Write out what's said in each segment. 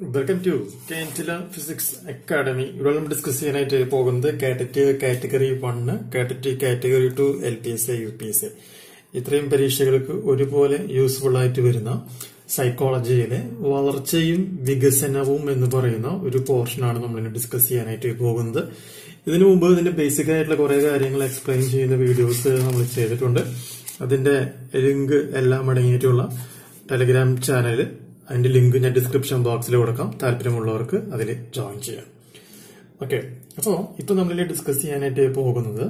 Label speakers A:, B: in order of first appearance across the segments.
A: Welcome to കാന്റില physics academy ഇവിടെ നമ്മൾ ഡിസ്കസ് ചെയ്യാനായിട്ട് പോകുന്നത് കാറ്ററ്റ് category one കാറ്ററ്റ് category two L P S A U P S A ഇത്രയും പരീക്ഷകൾക്ക് ഒരുപോലെ യൂസ്ഫുൾ ആയിട്ട് വരുന്ന സൈക്കോളജിയിലെ വളർച്ചയും വികസനവും എന്ന് പറയുന്ന ഒരു പോർഷനാണ് നമ്മൾ ഇന്ന് ഡിസ്കസ് ചെയ്യാനായിട്ട് പോകുന്നത്. ഇതിനു മുമ്പ് ഇതിന്റെ ബേസിക് ആയിട്ടുള്ള കുറെ കാര്യങ്ങൾ എക്സ്പ്ലെയിൻ ചെയ്യുന്ന വീഡിയോസ് നമ്മൾ ചെയ്തിട്ടുണ്ട്. അതിന്റെ ലിങ്ക് എല്ലാം അടങ്ങിയിട്ടുള്ള ടെലിഗ്രാം ചാനൽ അതിന്റെ ലിങ്ക് ഞാൻ ഡിസ്ക്രിപ്ഷൻ ബോക്സിൽ കൊടുക്കാം. താല്പര്യമുള്ളവർക്ക് അതിൽ ജോയിൻ ചെയ്യാം. ഓക്കെ അപ്പോൾ ഇപ്പൊ നമ്മളിൽ ഡിസ്കസ് ചെയ്യാനായിട്ട് പോകുന്നത്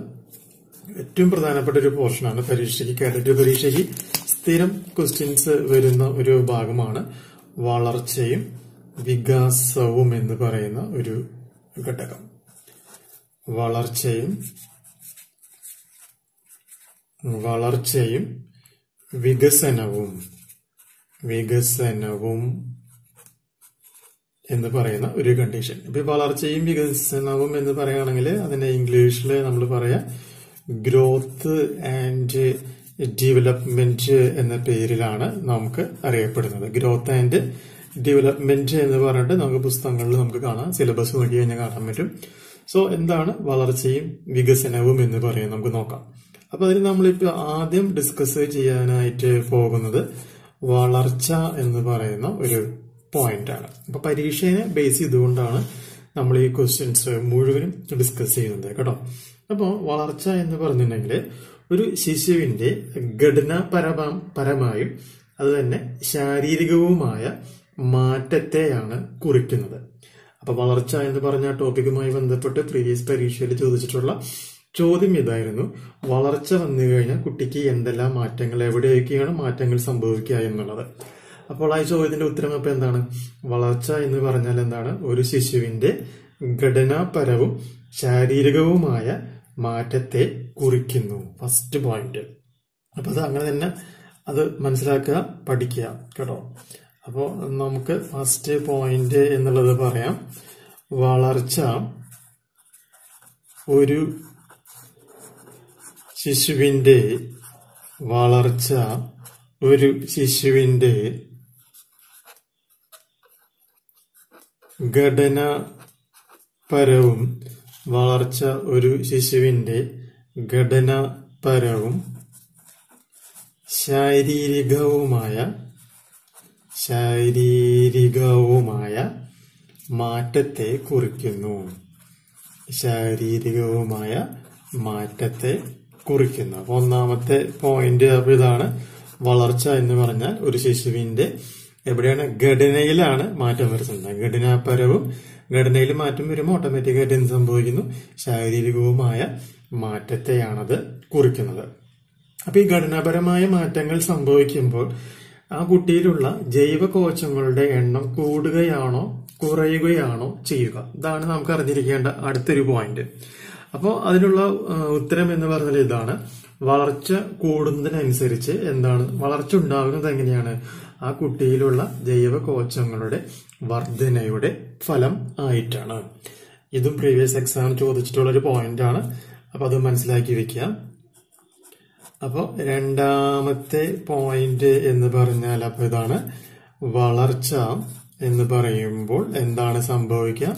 A: ഏറ്റവും പ്രധാനപ്പെട്ട ഒരു പോർഷനാണ് പരീക്ഷയ്ക്ക് കാലിറ്റി പരീക്ഷയ്ക്ക് സ്ഥിരം ക്വസ്റ്റ്യൻസ് വരുന്ന ഒരു ഭാഗമാണ് വളർച്ചയും വികാസവും എന്ന് പറയുന്ന ഒരു ഘടകം. വളർച്ചയും വളർച്ചയും വികസനവും വികസനവും എന്ന് പറയുന്ന ഒരു കണ്ടീഷൻ ഇപ്പൊ വളർച്ചയും വികസനവും എന്ന് പറയുകയാണെങ്കിൽ അതിനെ ഇംഗ്ലീഷിൽ നമ്മൾ പറയാം ഗ്രോത്ത് ആൻഡ് ഡെവലപ്മെന്റ് എന്ന പേരിലാണ് നമുക്ക് അറിയപ്പെടുന്നത്. ഗ്രോത്ത് ആൻഡ് ഡെവലപ്മെന്റ് എന്ന് പറഞ്ഞിട്ട് നമുക്ക് പുസ്തകങ്ങളിൽ നമുക്ക് കാണാം. സിലബസ് നോക്കി കഴിഞ്ഞാൽ കാണാൻ പറ്റും. സോ എന്താണ് വളർച്ചയും വികസനവും എന്ന് പറയാൻ നമുക്ക് നോക്കാം. അപ്പൊ അതിന് നമ്മളിപ്പോ ആദ്യം ഡിസ്കസ് ചെയ്യാനായിട്ട് പോകുന്നത് വളർച്ച എന്ന് പറയുന്ന ഒരു പോയിന്റ് ആണ്. അപ്പൊ പരീക്ഷയെ ബേസ് ചെയ്തുകൊണ്ടാണ് നമ്മൾ ഈ ക്വസ്റ്റ്യൻസ് മുഴുവനും ഡിസ്കസ് ചെയ്യുന്നത് കേട്ടോ. അപ്പോൾ വളർച്ച എന്ന് പറഞ്ഞിട്ടുണ്ടെങ്കിൽ ഒരു ശിശുവിന്റെ ഘടനാപരമ പരമായും അത് തന്നെ ശാരീരികവുമായ മാറ്റത്തെയാണ് കുറിക്കുന്നത്. അപ്പൊ വളർച്ച എന്ന് പറഞ്ഞ ടോപ്പിക്കുമായി ബന്ധപ്പെട്ട് പ്രീവിയസ് പരീക്ഷയിൽ ചോദിച്ചിട്ടുള്ള ചോദ്യം ഇതായിരുന്നു. വളർച്ച വന്നു കഴിഞ്ഞാൽ കുട്ടിക്ക് എന്തെല്ലാം മാറ്റങ്ങൾ എവിടെയൊക്കെയാണ് മാറ്റങ്ങൾ സംഭവിക്കുക എന്നുള്ളത്. അപ്പോൾ ആ ചോദ്യത്തിന്റെ ഉത്തരം അപ്പൊ എന്താണ്? വളർച്ച എന്ന് പറഞ്ഞാൽ എന്താണ്? ഒരു ശിശുവിന്റെ ഘടനാപരവും ശാരീരികവുമായ മാറ്റത്തെ കുറിക്കുന്നു. ഫസ്റ്റ് പോയിന്റ് അപ്പൊ അത് അങ്ങനെ തന്നെ അത് മനസ്സിലാക്കുക പഠിക്കുക കേട്ടോ. അപ്പോൾ നമുക്ക് ഫസ്റ്റ് പോയിന്റ് എന്നുള്ളത് പറയാം. വളർച്ച ഒരു ശിശുവിന്റെ വളർച്ച ഒരു ശിശുവിന്റെ ഘടനാപരവും വളർച്ച ഒരു ശിശുവിന്റെ ഘടനാപരവും ശാരീരികവുമായ ശാരീരികവുമായ മാറ്റത്തെ കുറിക്കുന്നു. ശാരീരികവുമായ മാറ്റത്തെ കുറിക്കുന്നു. അപ്പൊ ഒന്നാമത്തെ പോയിന്റ് അപ്പൊ ഇതാണ് വളർച്ച എന്ന് പറഞ്ഞാൽ ഒരു ശിശുവിന്റെ എവിടെയാണ്? ഘടനയിലാണ് മാറ്റം വരുത്തുന്നത്. ഘടനാപരവും ഘടനയിൽ മാറ്റം വരുമ്പോൾ ഓട്ടോമാറ്റിക്കായിട്ട് എന്ത് സംഭവിക്കുന്നു? ശാരീരികവുമായ മാറ്റത്തെയാണത് കുറിക്കുന്നത്. അപ്പൊ ഈ ഘടനാപരമായ മാറ്റങ്ങൾ സംഭവിക്കുമ്പോൾ ആ കുട്ടിയിലുള്ള ജൈവ കോശങ്ങളുടെ എണ്ണം കൂടുകയാണോ കുറയുകയാണോ ചെയ്യുക? ഇതാണ് നമുക്ക് അറിഞ്ഞിരിക്കേണ്ട അടുത്തൊരു പോയിന്റ് അപ്പോൾ അതിനുള്ള ഉത്തരം എന്ന് പറഞ്ഞാൽ ഇതാണ്. വളർച്ച കൂടുന്നതിനനുസരിച്ച് എന്താണ് വളർച്ച ഉണ്ടാകുന്നത് എങ്ങനെയാണ്? ആ കുട്ടിയിലുള്ള ജൈവ കോശങ്ങളുടെ വർധനയുടെ ഫലം ആയിട്ടാണ്. ഇതും പ്രീവിയസ് എക്സാം ചോദിച്ചിട്ടുള്ള ഒരു പോയിന്റ് ആണ്. അപ്പൊ അത് മനസ്സിലാക്കി വെക്കുക. അപ്പോൾ രണ്ടാമത്തെ പോയിന്റ് എന്ന് പറഞ്ഞാൽ അപ്പൊ ഇതാണ് വളർച്ച എന്ന് പറയുമ്പോൾ എന്താണ് സംഭവിക്കുക?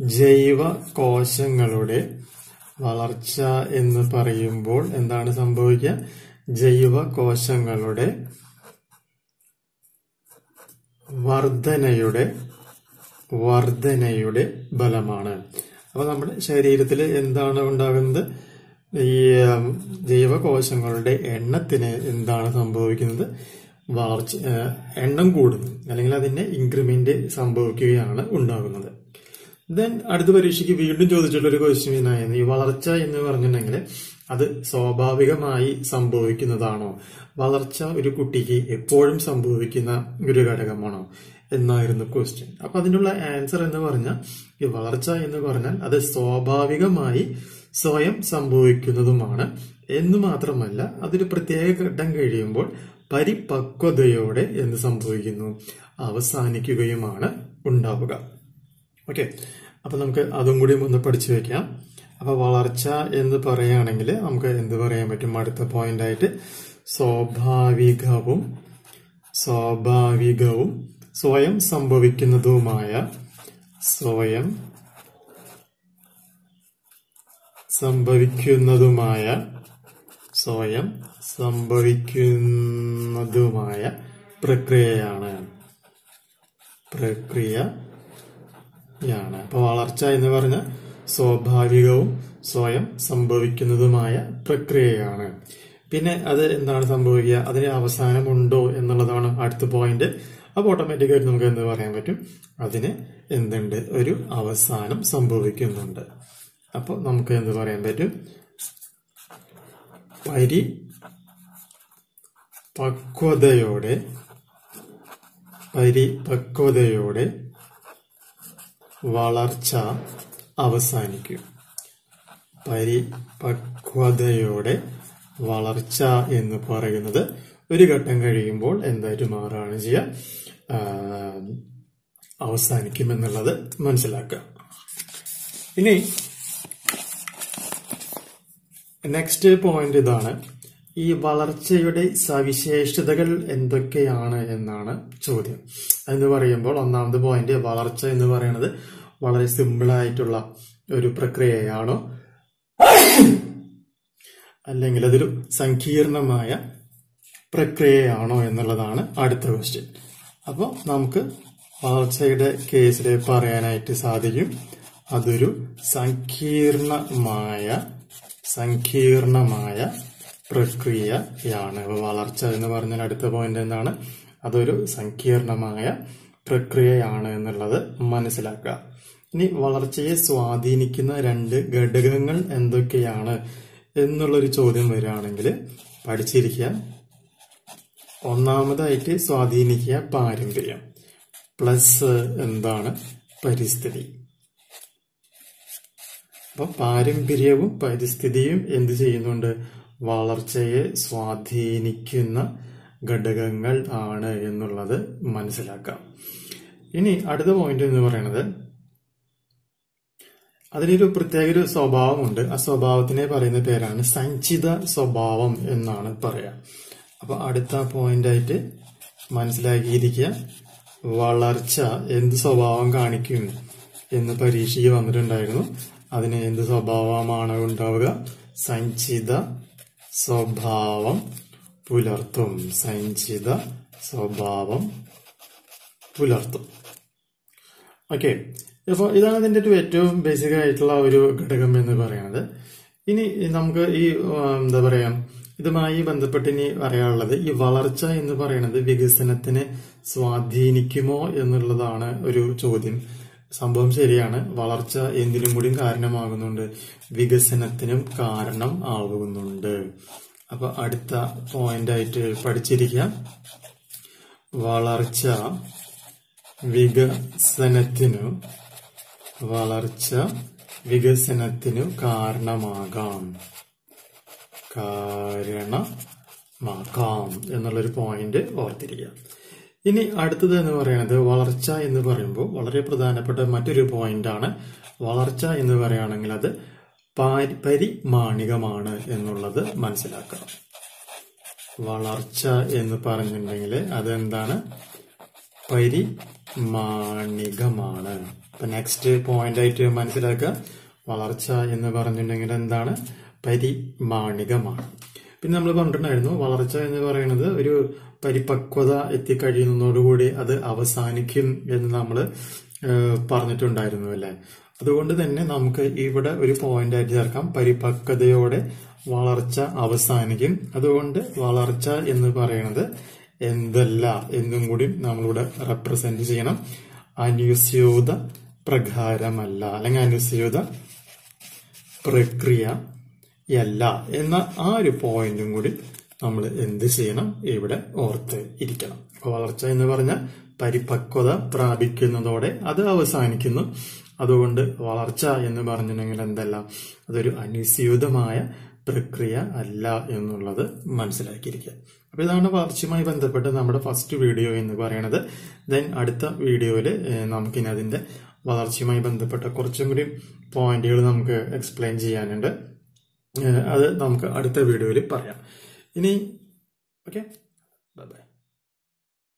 A: ജൈവ കോശങ്ങളുടെ വളർച്ച എന്ന് പറയുമ്പോൾ എന്താണ് സംഭവിക്കുക? ജൈവ കോശങ്ങളുടെ വർധനയുടെ വർധനയുടെ ബലമാണ് അപ്പൊ നമ്മുടെ ശരീരത്തിൽ എന്താണ് ഉണ്ടാകുന്നത്? ഈ ജൈവകോശങ്ങളുടെ എണ്ണത്തിന് എന്താണ് സംഭവിക്കുന്നത്? വളർച്ച എണ്ണം കൂടുന്നു. അല്ലെങ്കിൽ അതിന്റെ ഇൻക്രിമെന്റ് സംഭവിക്കുകയാണ് ഉണ്ടാകുന്നത്. ദെൻ അടുത്ത പരീക്ഷയ്ക്ക് വീണ്ടും ചോദിച്ചിട്ടുള്ള ഒരു ക്വസ്റ്റ്യൻ ആയിരുന്നു ഈ വളർച്ച എന്ന് പറഞ്ഞിട്ടുണ്ടെങ്കിൽ അത് സ്വാഭാവികമായി സംഭവിക്കുന്നതാണോ? വളർച്ച ഒരു കുട്ടിക്ക് എപ്പോഴും സംഭവിക്കുന്ന ഒരു ഘടകമാണോ? എന്നായിരുന്നു ക്വസ്റ്റ്യൻ അപ്പൊ അതിനുള്ള ആൻസർ എന്ന് പറഞ്ഞാൽ ഈ വളർച്ച എന്ന് പറഞ്ഞാൽ അത് സ്വാഭാവികമായി സ്വയം സംഭവിക്കുന്നതുമാണ്. എന്ന് മാത്രമല്ല അതൊരു പ്രത്യേക ഘട്ടം കഴിയുമ്പോൾ പരിപക്വതയോടെ എന്ത് സംഭവിക്കുന്നു? അവസാനിക്കുകയുമാണ് ഉണ്ടാവുക. ഓക്കെ അപ്പൊ നമുക്ക് അതും കൂടി ഒന്ന് പഠിച്ചു വെക്കാം. അപ്പൊ വളർച്ച എന്ന് പറയുകയാണെങ്കിൽ നമുക്ക് എന്ത് പറയാൻ പറ്റും? അടുത്ത പോയിന്റ് ആയിട്ട് സ്വാഭാവികവും സ്വാഭാവികവും സ്വയം സംഭവിക്കുന്നതുമായ സ്വയം സംഭവിക്കുന്നതുമായ സ്വയം സംഭവിക്കുന്നതുമായ പ്രക്രിയയാണ്. പ്രക്രിയയാണ് അപ്പൊ വളർച്ച എന്ന് പറഞ്ഞ സ്വാഭാവികവും സ്വയം സംഭവിക്കുന്നതുമായ പ്രക്രിയയാണ്. പിന്നെ അത് എന്താണ് സംഭവിക്കുക? അതിന് അവസാനമുണ്ടോ എന്നുള്ളതാണ് അടുത്ത പോയിന്റ് അപ്പൊ ഓട്ടോമാറ്റിക്കായിട്ട് നമുക്ക് എന്ത് പറയാൻ പറ്റും? അതിന് എന്തുണ്ട്? ഒരു അവസാനം സംഭവിക്കുന്നുണ്ട്. അപ്പൊ നമുക്ക് എന്ത് പറയാൻ പറ്റും? പരി പക്വതയോടെ പരിപക്വതയോടെ വളർച്ച അവസാനിക്കും. പരിപക്വതയോടെ വളർച്ച എന്ന് പറയുന്നത് ഒരു ഘട്ടം കഴിയുമ്പോൾ എന്തായിട്ട് മാറുകയാണ് ചെയ്യുക? അവസാനിക്കും എന്നുള്ളത് മനസ്സിലാക്കുക. ഇനി നെക്സ്റ്റ് പോയിന്റ് ഇതാണ് ഈ വളർച്ചയുടെ സവിശേഷതകൾ എന്തൊക്കെയാണ് എന്നാണ് ചോദ്യം. എന്ന് പറയുമ്പോൾ ഒന്നാമത് പോയിന്റ് വളർച്ച എന്ന് പറയുന്നത് വളരെ സിമ്പിളായിട്ടുള്ള ഒരു പ്രക്രിയയാണോ? അല്ലെങ്കിൽ അതൊരു സങ്കീർണമായ പ്രക്രിയയാണോ എന്നുള്ളതാണ് അടുത്ത ക്വസ്റ്റ്യൻ അപ്പോൾ നമുക്ക് വളർച്ചയുടെ കേസിൽ പറയാനായിട്ട് സാധിക്കും. അതൊരു സങ്കീർണമായ സങ്കീർണമായ പ്രക്രിയയാണ് അപ്പൊ വളർച്ച എന്ന് പറഞ്ഞാൽ അടുത്ത പോയിന്റ് എന്താണ്? അതൊരു സങ്കീർണമായ പ്രക്രിയയാണ് എന്നുള്ളത് മനസ്സിലാക്കുക. ഇനി വളർച്ചയെ സ്വാധീനിക്കുന്ന രണ്ട് ഘടകങ്ങൾ എന്തൊക്കെയാണ് എന്നുള്ളൊരു ചോദ്യം വരികയാണെങ്കിൽ പഠിച്ചിരിക്കുക. ഒന്നാമതായിട്ട് സ്വാധീനിക്കുക പാരമ്പര്യം. പ്ലസ് എന്താണ്? പരിസ്ഥിതി. അപ്പൊ പാരമ്പര്യവും പരിസ്ഥിതിയും എന്ത് ചെയ്യുന്നുണ്ട്? വളർച്ചയെ സ്വാധീനിക്കുന്ന ഘടകങ്ങൾ ആണ് എന്നുള്ളത് മനസ്സിലാക്കാം. ഇനി അടുത്ത പോയിന്റ് എന്ന് പറയുന്നത് അതിനൊരു പ്രത്യേക ഒരു സ്വഭാവമുണ്ട്. ആ സ്വഭാവത്തിനെ പറയുന്ന പേരാണ് സഞ്ചിത സ്വഭാവം എന്നാണ് പറയുക അപ്പൊ അടുത്ത പോയിന്റ് ആയിട്ട് മനസ്സിലാക്കിയിരിക്കുക വളർച്ച എന്ത് സ്വഭാവം കാണിക്കും എന്ന് പരീക്ഷയ്ക്ക് വന്നിട്ടുണ്ടായിരുന്നു. അതിന് എന്ത് സ്വഭാവമാണ് ഉണ്ടാവുക? സഞ്ചിത സ്വഭാവം പുലർത്തും സഞ്ചിത സ്വഭാവം പുലർത്തും. ഓക്കെ അപ്പോൾ ഇതാണ് ഇതിന്റെ ഒരു ഏറ്റവും ബേസിക് ആയിട്ടുള്ള ഒരു ഘടകം എന്ന് പറയുന്നത്. ഇനി നമുക്ക് ഈ എന്താ പറയാ ഇതുമായി ബന്ധപ്പെട്ട് ഇനി പറയാനുള്ളത് ഈ വളർച്ച എന്ന് പറയുന്നത് വികസനത്തിനെ സ്വാധീനിക്കുമോ എന്നുള്ളതാണ് ഒരു ചോദ്യം. സംഭവം ശരിയാണ്. വളർച്ച എന്തിനും കൂടി കാരണമാകുന്നുണ്ട്. വികസനത്തിനും കാരണം ആകുന്നുണ്ട്. അപ്പൊ അടുത്ത പോയിന്റ് ആയിട്ട് പഠിച്ചിരിക്കാം വളർച്ച വികസനത്തിനു വളർച്ച വികസനത്തിനു കാരണമാകാം. കാരണമാകാം എന്നുള്ളൊരു പോയിന്റ് ഓർത്തിരിക്കുക. ഇനി അടുത്തത് എന്ന് പറയുന്നത് വളർച്ച എന്ന് പറയുമ്പോൾ വളരെ പ്രധാനപ്പെട്ട മറ്റൊരു പോയിന്റ് ആണ്. വളർച്ച എന്ന് പറയുകയാണെങ്കിൽ അത് പരിമാണികമാണ് എന്നുള്ളത് മനസ്സിലാക്കണം. വളർച്ച എന്ന് പറഞ്ഞിട്ടുണ്ടെങ്കിൽ അതെന്താണ്? പരിമാണികമാണ്. ഇപ്പൊ നെക്സ്റ്റ് പോയിന്റ് ആയിട്ട് മനസ്സിലാക്കുക. വളർച്ച എന്ന് പറഞ്ഞിട്ടുണ്ടെങ്കിൽ എന്താണ്? പരിമാണികമാണ്. പിന്നെ നമ്മൾ പറഞ്ഞിട്ടുണ്ടായിരുന്നു വളർച്ച എന്ന് പറയുന്നത് ഒരു പരിപക്വത എത്തിക്കഴിയുന്നതോടുകൂടി അത് അവസാനിക്കും എന്ന് നമ്മൾ പറഞ്ഞിട്ടുണ്ടായിരുന്നു അല്ലെ? അതുകൊണ്ട് തന്നെ നമുക്ക് ഇവിടെ ഒരു പോയിന്റ് ആയിട്ട് ചേർക്കാം. പരിപക്വതയോടെ വളർച്ച അവസാനിക്കും. അതുകൊണ്ട് വളർച്ച എന്ന് പറയുന്നത് എന്തല്ല എന്നും കൂടി നമ്മളിവിടെ റെപ്രസെന്റ് ചെയ്യണം. അനുസ്യൂത പ്രകാരമല്ല അല്ലെങ്കിൽ അനുസ്യൂത പ്രക്രിയ എന്ന ആ ഒരു പോയിന്റും കൂടി നമ്മൾ എന്ത് ചെയ്യണം? ഇവിടെ ഓർത്ത് ഇരിക്കണം. അപ്പൊ വളർച്ച എന്ന് പറഞ്ഞാൽ പരിപക്വത പ്രാപിക്കുന്നതോടെ അത് അവസാനിക്കുന്നു. അതുകൊണ്ട് വളർച്ച എന്ന് പറഞ്ഞിട്ടുണ്ടെങ്കിൽ എന്തല്ല? അതൊരു അനുസ്യൂതമായ പ്രക്രിയ അല്ല എന്നുള്ളത് മനസ്സിലാക്കിയിരിക്കുക. അപ്പൊ ഇതാണ് വളർച്ചയുമായി ബന്ധപ്പെട്ട് നമ്മുടെ ഫസ്റ്റ് വീഡിയോ എന്ന് പറയുന്നത് ദെൻ അടുത്ത വീഡിയോയിൽ നമുക്കിനി അതിന്റെ വളർച്ചയുമായി ബന്ധപ്പെട്ട കുറച്ചും കൂടി പോയിന്റുകൾ നമുക്ക് എക്സ്പ്ലെയിൻ ചെയ്യാനുണ്ട്. അത് നമുക്ക് അടുത്ത വീഡിയോയിൽ പറയാം. ഇനി ഓക്കെ